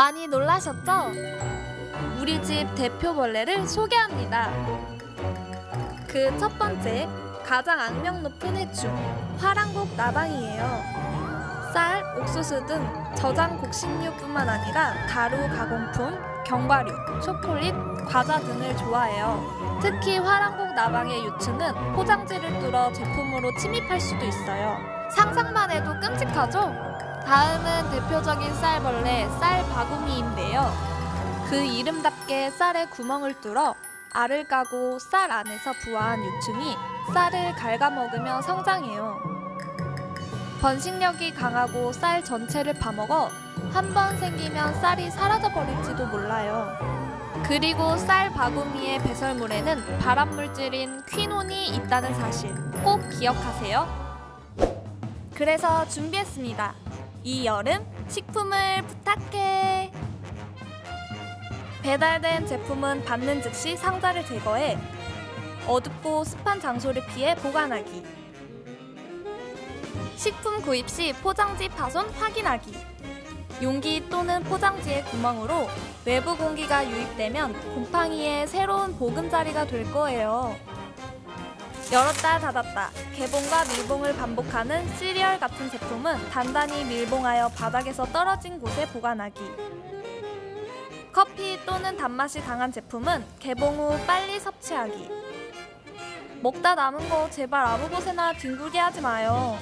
많이 놀라셨죠? 우리 집 대표 벌레를 소개합니다. 그 첫 번째, 가장 악명 높은 해충, 화랑곡 나방이에요. 쌀, 옥수수 등 저장 곡식류뿐만 아니라 가루, 가공품, 견과류, 초콜릿, 과자 등을 좋아해요. 특히 화랑곡 나방의 유충은 포장지를 뚫어 제품으로 침입할 수도 있어요. 상상만 해도 끔찍하죠? 다음은 대표적인 쌀벌레 쌀바구미인데요. 그 이름답게 쌀에 구멍을 뚫어 알을 까고 쌀 안에서 부화한 유충이 쌀을 갉아먹으며 성장해요. 번식력이 강하고 쌀 전체를 파먹어 한 번 생기면 쌀이 사라져버릴지도 몰라요. 그리고 쌀 바구미의 배설물에는 발암물질인 퀴논이 있다는 사실 꼭 기억하세요. 그래서 준비했습니다. 이 여름 식품을 부탁해. 배달된 제품은 받는 즉시 상자를 제거해 어둡고 습한 장소를 피해 보관하기. 식품 구입 시 포장지 파손 확인하기. 용기 또는 포장지의 구멍으로 외부 공기가 유입되면 곰팡이의 새로운 보금자리가 될 거예요. 열었다 닫았다 개봉과 밀봉을 반복하는 시리얼 같은 제품은 단단히 밀봉하여 바닥에서 떨어진 곳에 보관하기. 커피 또는 단맛이 강한 제품은 개봉 후 빨리 섭취하기. 먹다 남은 거 제발 아무 곳에나 뒹굴게 하지 마요.